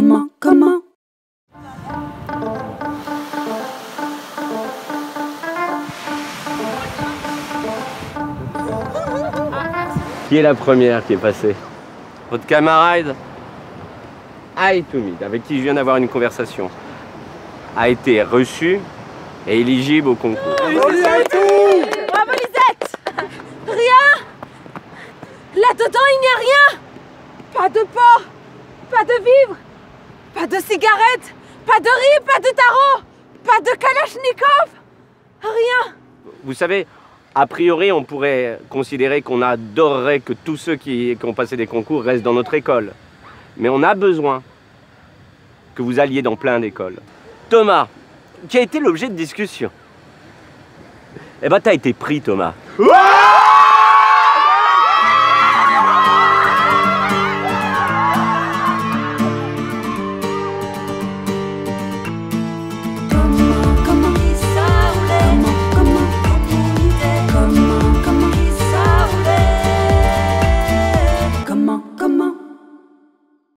comment, comment Qui est la première qui est passée Votre camarade Aetumid, avec qui je viens d'avoir une conversation, a été reçu et éligible au concours. Bravo Lisette Rien Là-dedans, il n'y a rien Pas de pain Pas de vivre pas de cigarettes, pas de riz, pas de tarot, pas de kalachnikov, rien Vous savez, a priori, on pourrait considérer qu'on adorerait que tous ceux qui, qui ont passé des concours restent dans notre école. Mais on a besoin que vous alliez dans plein d'écoles. Thomas, qui a été l'objet de discussion? Eh ben, t'as été pris, Thomas. có